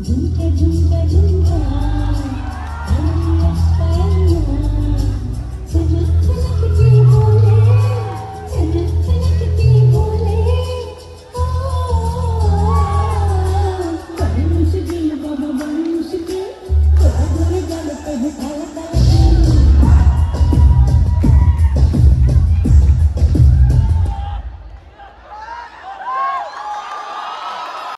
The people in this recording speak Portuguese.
Dica de